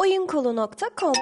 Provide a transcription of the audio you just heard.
oyunkolu.com